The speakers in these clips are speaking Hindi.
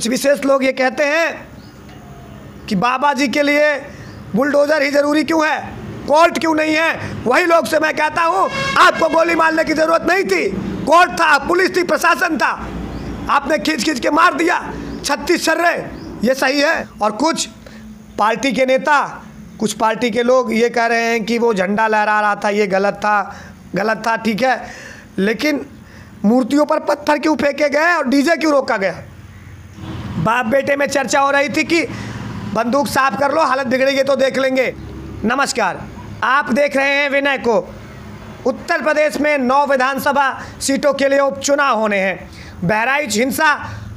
कुछ विशेष लोग ये कहते हैं कि बाबा जी के लिए बुलडोज़र ही ज़रूरी क्यों है? कोर्ट क्यों नहीं है? वही लोग से मैं कहता हूँ, आपको गोली मारने की ज़रूरत नहीं थी। कोर्ट था, पुलिस थी, प्रशासन था। आपने खींच खींच के मार दिया। छत्तीस सर्रे ये सही है। और कुछ पार्टी के नेता, कुछ पार्टी के लोग ये कह रहे हैं कि वो झंडा लहरा रहा था, ये गलत था गलत था, ठीक है। लेकिन मूर्तियों पर पत्थर क्यों फेंके गए और डीजे क्यों रोका गया? बाप बेटे में चर्चा हो रही थी कि बंदूक साफ़ कर लो, हालत बिगड़ेगी तो देख लेंगे। नमस्कार, आप देख रहे हैं विनय को। उत्तर प्रदेश में नौ विधानसभा सीटों के लिए उपचुनाव होने हैं। बहराइच हिंसा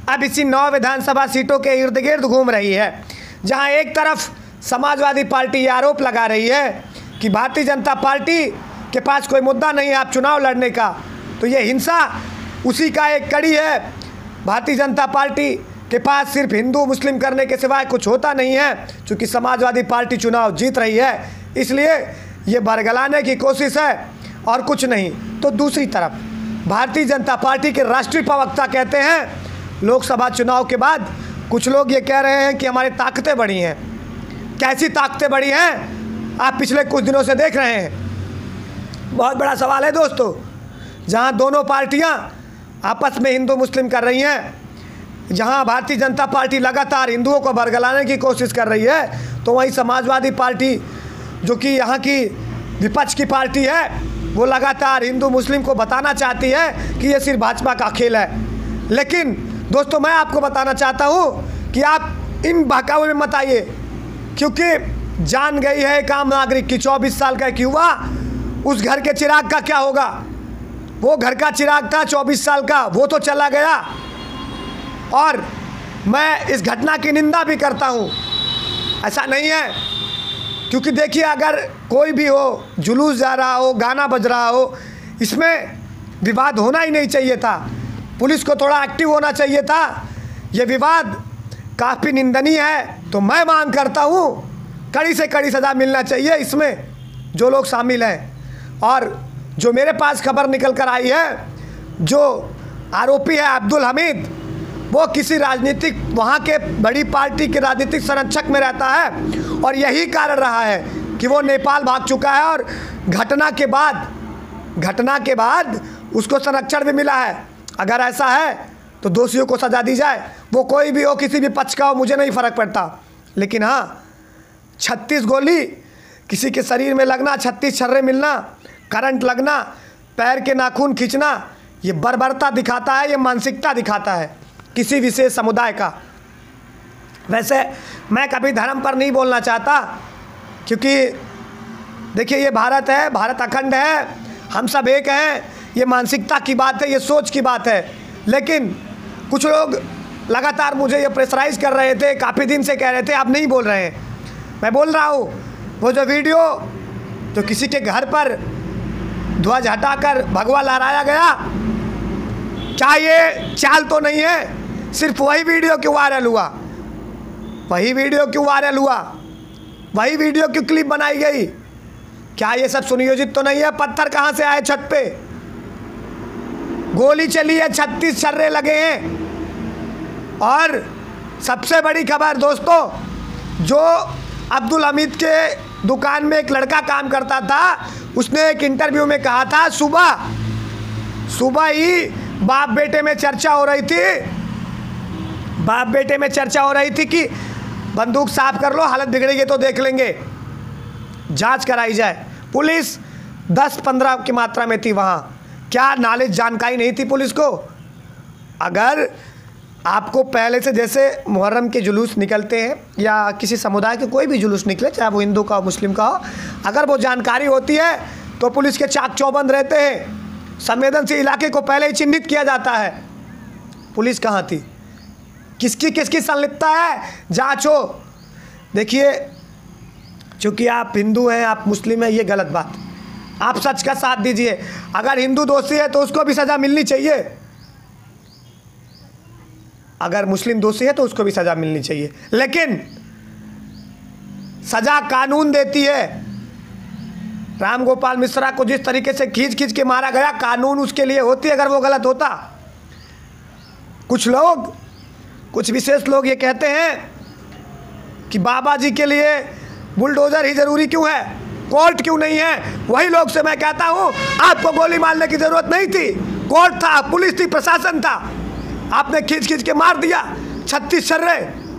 अब इसी नौ विधानसभा सीटों के इर्द गिर्द घूम रही है, जहाँ एक तरफ़ समाजवादी पार्टी आरोप लगा रही है कि भारतीय जनता पार्टी के पास कोई मुद्दा नहीं है आप चुनाव लड़ने का। तो ये हिंसा, उसी का एक कड़ी है। भारतीय जनता पार्टी के पास सिर्फ़ हिंदू मुस्लिम करने के सिवाय कुछ होता नहीं है, चूँकि समाजवादी पार्टी चुनाव जीत रही है। इसलिए ये बरगलाने की कोशिश है और कुछ नहीं। तो दूसरी तरफ़, भारतीय जनता पार्टी के राष्ट्रीय प्रवक्ता कहते हैं, लोकसभा चुनाव के बाद कुछ लोग ये कह रहे हैं कि हमारी ताकतें बढ़ी हैं। कैसी ताकतें बढ़ी हैं? आप पिछले कुछ दिनों से देख रहे हैं। बहुत बड़ा सवाल है दोस्तों, जहाँ दोनों पार्टियाँ आपस में हिंदू मुस्लिम कर रही हैं जहाँ भारतीय जनता पार्टी लगातार हिंदुओं को बरगलाने की कोशिश कर रही है तो वहीं समाजवादी पार्टी, जो कि यहाँ की विपक्ष की पार्टी है, वो लगातार हिंदू मुस्लिम को बताना चाहती है कि ये सिर्फ़ भाजपा का खेल है। लेकिन दोस्तों, मैं आपको बताना चाहता हूँ कि आप इन बहकावे में मत आइए, क्योंकि जान गई है एक आम नागरिक की चौबीस साल का एक युवा, उस घर के चिराग का क्या होगा? वो घर का चिराग था चौबीस साल का, वो तो चला गया। और मैं इस घटना की निंदा भी करता हूँ। ऐसा नहीं है, क्योंकि देखिए अगर कोई भी हो, जुलूस जा रहा हो, गाना बज रहा हो, इसमें विवाद होना ही नहीं चाहिए था। पुलिस को थोड़ा एक्टिव होना चाहिए था। ये विवाद काफ़ी निंदनीय है तो मैं मांग करता हूँ, कड़ी से कड़ी सज़ा मिलना चाहिए इसमें, जो लोग शामिल हैं। और जो मेरे पास खबर निकल कर आई है, जो आरोपी है अब्दुल हमीद वो किसी राजनीतिक, वहाँ के बड़ी पार्टी के राजनीतिक संरक्षक में रहता है और यही कारण रहा है कि वो नेपाल भाग चुका है और घटना के बाद, घटना के बाद उसको संरक्षण भी मिला है। अगर ऐसा है तो दोषियों को सज़ा दी जाए। वो कोई भी हो, किसी भी पक्ष का हो, मुझे नहीं फ़र्क पड़ता। लेकिन हाँ छत्तीस गोली, किसी के शरीर में लगना, छत्तीस छर्रे मिलना, करंट लगना, पैर के नाखून खींचना, ये बर्बरता दिखाता है, ये मानसिकता दिखाता है। किसी विशेष समुदाय का। वैसे मैं कभी धर्म पर नहीं बोलना चाहता, क्योंकि देखिए ये भारत है, भारत अखंड है, हम सब एक हैं, ये मानसिकता की बात है, ये सोच की बात है। लेकिन कुछ लोग लगातार मुझे ये प्रेशराइज कर रहे थे, काफ़ी दिन से कह रहे थे, आप नहीं बोल रहे हैं। मैं बोल रहा हूँ, वो जो वीडियो जो किसी के घर पर ध्वज हटाकर भगवा लहराया गया, क्या ये चाल तो नहीं है? सिर्फ़ वही वीडियो क्यों वायरल हुआ? वही वीडियो क्यों वायरल हुआ? वही वीडियो क्यों क्लिप बनाई गई? क्या ये सब सुनियोजित तो नहीं है? पत्थर कहाँ से आए छत पे? गोली चली है, छत्तीस छर्रे लगे हैं। और सबसे बड़ी खबर दोस्तों, जो अब्दुल हमीद के दुकान में एक लड़का काम करता था, उसने एक इंटरव्यू में कहा था, सुबह सुबह ही बाप बेटे में चर्चा हो रही थी बाप बेटे में चर्चा हो रही थी कि बंदूक साफ़ कर लो, हालत बिगड़ेगी तो देख लेंगे। जाँच कराई जाए। पुलिस 10-15 की मात्रा में थी वहाँ। क्या नॉलेज जानकारी नहीं थी पुलिस को? अगर आपको पहले से जैसे मुहर्रम के जुलूस निकलते हैं, या किसी समुदाय के कोई भी जुलूस निकले, चाहे वो हिंदू का हो, मुस्लिम का हो, अगर वो जानकारी होती है तो पुलिस के चाक चौबंद रहते हैं। संवेदनशील इलाके को पहले ही चिन्हित किया जाता है। पुलिस कहाँ थी? किसकी किसकी संलिप्तता है? जांचो। देखिए, चूँकि आप हिंदू हैं, आप मुस्लिम हैं, ये गलत बात। आप सच का साथ दीजिए। अगर हिंदू दोषी है तो उसको भी सज़ा मिलनी चाहिए। अगर मुस्लिम दोषी है तो उसको भी सज़ा मिलनी चाहिए। लेकिन सज़ा कानून देती है। राम गोपाल मिश्रा को जिस तरीके से खींच खींच के मारा गया, कानून उसके लिए होती अगर वो गलत होता। कुछ लोग कुछ विशेष लोग ये कहते हैं कि बाबा जी के लिए बुलडोज़र ही ज़रूरी क्यों है? कोर्ट क्यों नहीं है? वही लोग से मैं कहता हूँ, आपको गोली मारने की ज़रूरत नहीं थी। कोर्ट था, पुलिस थी, प्रशासन था। आपने खींच खींच के मार दिया। छत्तीस सर्रे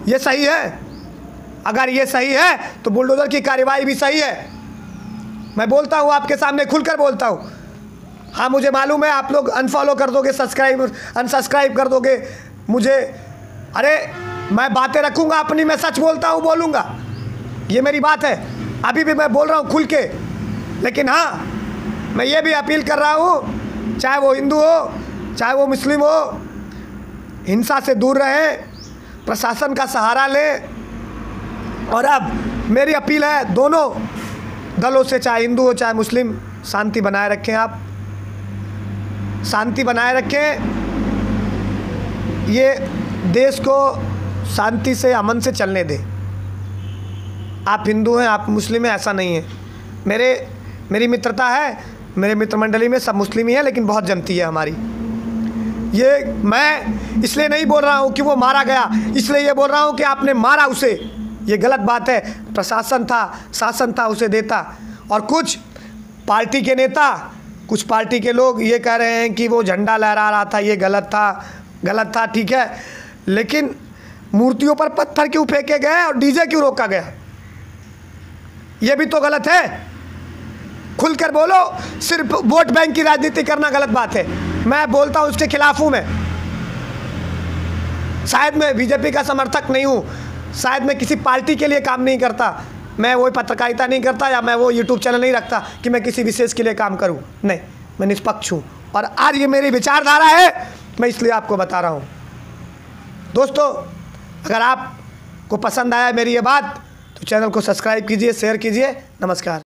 ये सही है? अगर ये सही है तो बुलडोज़र की कार्यवाही भी सही है। मैं बोलता हूँ, आपके सामने खुलकर बोलता हूँ। हाँ मुझे मालूम है, आप लोग अनफॉलो कर दोगे, सब्सक्राइब अनसब्सक्राइब कर दोगे। मुझे अरे, मैं बातें रखूँगा, अपनी मैं सच बोलता हूँ, बोलूँगा। ये मेरी बात है। अभी भी मैं बोल रहा हूँ खुल के। लेकिन हाँ मैं ये भी अपील कर रहा हूँ, चाहे वो हिंदू हो, चाहे वो मुस्लिम हो, हिंसा से दूर रहे, प्रशासन का सहारा ले। और अब मेरी अपील है, दोनों दलों से, चाहे हिंदू हो, चाहे मुस्लिम, शांति बनाए रखें आप। शांति बनाए रखें। ये देश को शांति से, अमन से चलने दें। आप हिंदू हैं, आप मुस्लिम हैं, ऐसा नहीं है। मेरे, मेरी मित्रता है, मेरे मित्र मंडली में सब मुस्लिम ही हैं, लेकिन बहुत जनती है हमारी। ये मैं इसलिए नहीं बोल रहा हूँ कि वो मारा गया, इसलिए ये बोल रहा हूँ कि आपने मारा उसे। ये गलत बात है। प्रशासन था, शासन था उसे देता। और कुछ पार्टी के नेता, कुछ पार्टी के लोग ये कह रहे हैं कि वो झंडा लहरा रहा था, ये गलत था गलत था, ठीक है। लेकिन मूर्तियों पर पत्थर क्यों फेंके गए और डीजे क्यों रोका गया? ये भी तो गलत है। खुलकर बोलो, सिर्फ़ वोट बैंक की राजनीति करना गलत बात है। मैं बोलता हूँ उसके खिलाफ हूँ मैं। शायद मैं बीजेपी का समर्थक नहीं हूँ। शायद मैं किसी पार्टी के लिए काम नहीं करता। मैं वो पत्रकारिता नहीं करता या मैं वो यूट्यूब चैनल नहीं रखता कि मैं किसी विशेष के लिए काम करूँ। नहीं, मैं निष्पक्ष हूँ। और आज ये मेरी विचारधारा है, मैं इसलिए आपको बता रहा हूँ। दोस्तों, अगर आपको पसंद आया मेरी ये बात तो चैनल को सब्सक्राइब कीजिए, शेयर कीजिए। नमस्कार।